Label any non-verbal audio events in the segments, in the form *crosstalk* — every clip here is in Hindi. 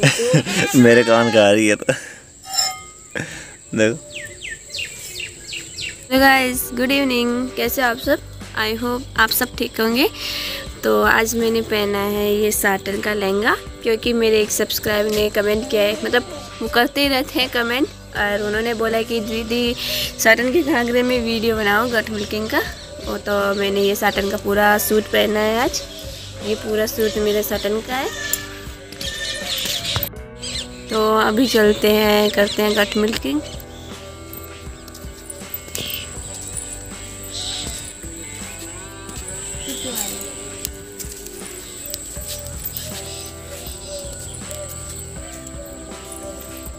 *laughs* मेरे कान का आ रही है तो। देखो। गाइस गुड इवनिंग कैसे आप सब? आई होप आप सब ठीक होंगे। तो आज मैंने पहना है ये साटन का लहंगा, क्योंकि मेरे एक सब्सक्राइबर ने कमेंट किया है। मतलब वो करते ही रहते हैं कमेंट और उन्होंने बोला कि, दीदी साटन के घाघरे में वीडियो बनाओ गट मिल्किंग का। वो तो मैंने ये साटन का पूरा सूट पहना है आज। ये पूरा सूट मेरे साटन का है। तो अभी चलते हैं करते हैं गट मिल्किंग।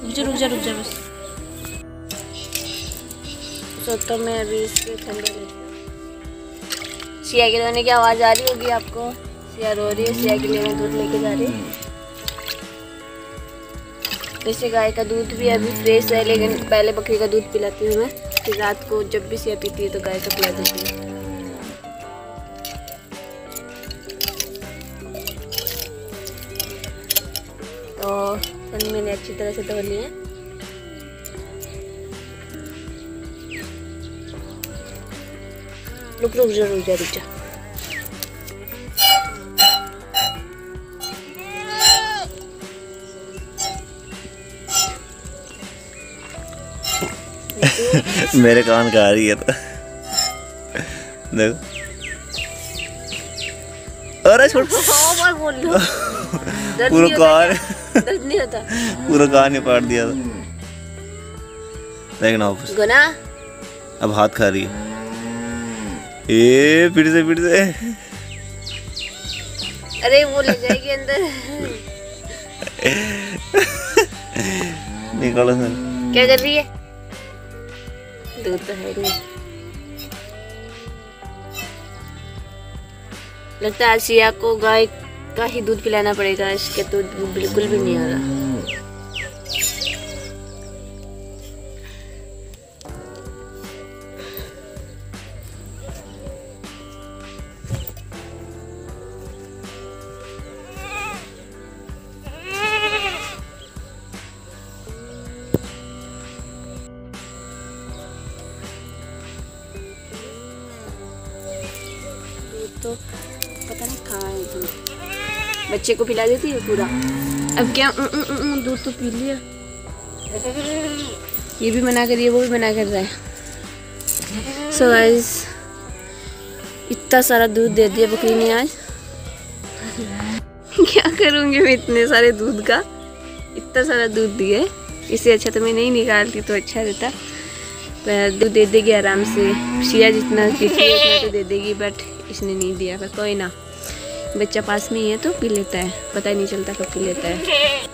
रुक जा रुक जा रुक जा। बस तो, तो मैं अभी इसके ठंडे लेती हूँ। सिया के रोने की आवाज़ आ रही होगी आपको? सिया रो रही है सिया के लिए मैं दूध लेके जा रही हूँ। वैसे गाय का दूध भी अभी फ्रेश है, लेकिन पहले बकरी का दूध पिलाती हूँ मैं। फिर रात को जब भी सिया पीती है तो गाय का पिला देती हूँ। तो सन मैंने अच्छी तरह से धो लिए। रुक रुक जा रुक जा जा। मेरे कान का आ रही है तो। देखो। अरे छोड़। *laughs* पूरा नहीं नहीं पूरा कान ही पाट दिया था। देखना वापस। गुना। अब हाथ खा रही है। ए फिर से फिर से। अरे वो ले जाएगी अंदर। *laughs* निकालो सर। क्या कर रही है? दूध तो नहीं। लगता है सिया को गाय का ही दूध पिलाना पड़ेगा, इसके तो बिल्कुल भी नहीं आ रहा। तो पता नहीं कहाँ है दूध बच्चे को पिला देती है पूरा। अब क्या? दूध तो पी लिया। ये भी मना कर रही है, वो भी मना कर रहा है। सो गाइस इतना सारा दूध दे दिया बकरी ने आज। *laughs* क्या करूँगी मैं इतने सारे दूध का? इतना सारा दूध दिए इससे अच्छा तो मैं नहीं निकालती तो अच्छा रहता। पर दूध दे देगी आराम से। शिया जितना उतना *laughs* तो दे देगी बट इसने नहीं दिया। पर कोई ना बच्चा पास में ही है तो पी लेता है। पता ही नहीं चलता कब पी लेता है।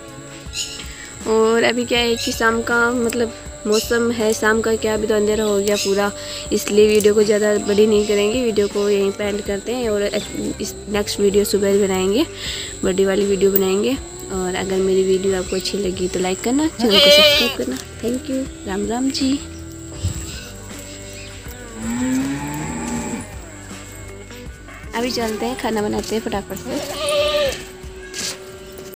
और अभी क्या है कि शाम का मतलब मौसम है शाम का क्या अभी तो अंधेरा हो गया पूरा। इसलिए वीडियो को ज़्यादा बड़ी नहीं करेंगे। वीडियो को यहीं पे एंड करते हैं और इस नेक्स्ट वीडियो सुबह बनाएँगे। बड़ी वाली वीडियो बनाएँगे। और अगर मेरी वीडियो आपको अच्छी लगी तो लाइक करना चैनल को सब्सक्राइब करना। Thank you Ram Ram ji. अभी चलते हैं खाना बनाते हैं फटाफट से।